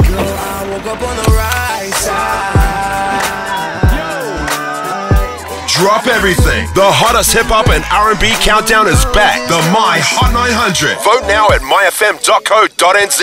Let's. I woke up on the right side. Drop everything. The hottest hip hop and R&B countdown is back. The Mai Hot 900. Vote now at maifm.co.nz.